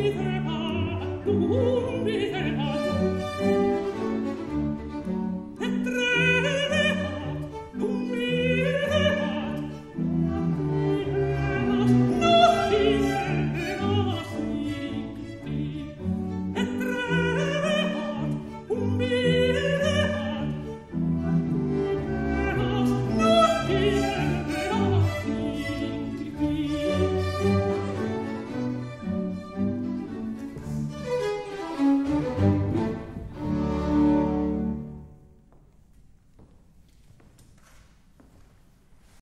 你在哪儿